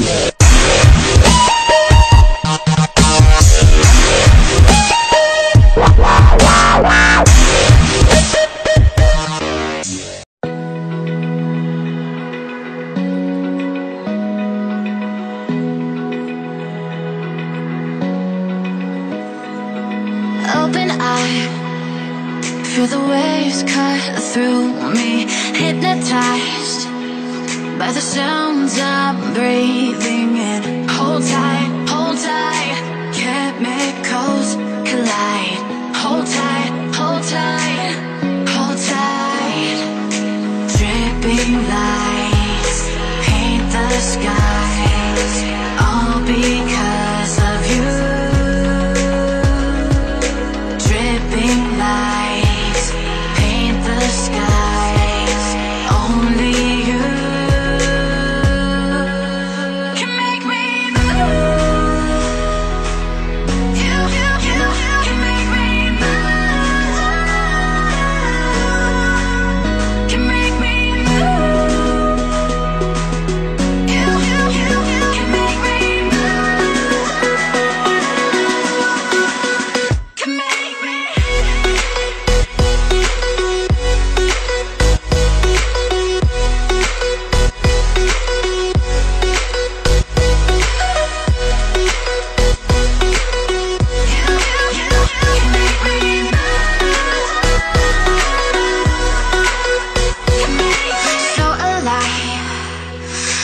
Open eye. Feel the waves cut through me. Hypnotized By the sounds I'm breathing in. Hold tight, hold tight. Chemicals collide. Hold tight, hold tight. Hold tight. Dripping lights Paint the skies. All because